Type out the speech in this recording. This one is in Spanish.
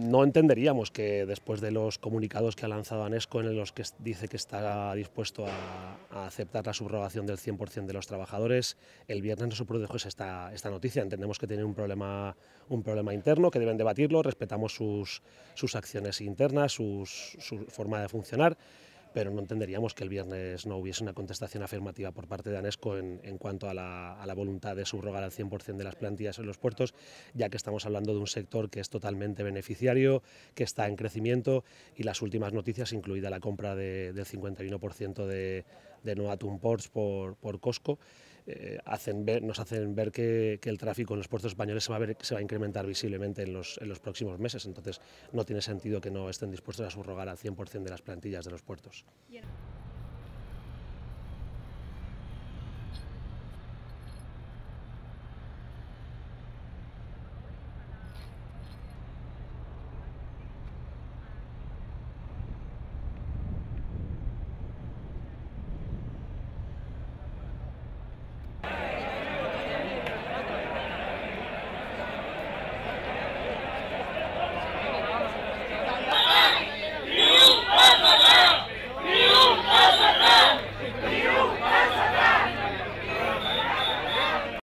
no entenderíamos que después de los comunicados que ha lanzado ANESCO en los que dice que está dispuesto a, aceptar la subrogación del 100% de los trabajadores, el viernes no se produjo esta, esta noticia. Entendemos que tienen un problema, un problema interno, que deben debatirlo, respetamos sus, sus acciones internas, su forma de funcionar pero no entenderíamos que el viernes no hubiese una contestación afirmativa por parte de ANESCO en, cuanto a la, voluntad de subrogar al 100% de las plantillas en los puertos, ya que estamos hablando de un sector que es totalmente beneficiario, que está en crecimiento y las últimas noticias, incluida la compra del 51% de, de Noatum Ports por, por Costco, eh, hacen nos hacen ver que, el tráfico en los puertos españoles se va, a ver, se va a incrementar visiblemente en los, en los próximos meses. Entonces, no tiene sentido que no estén dispuestos a subrogar al 100% de las plantillas de los puertos.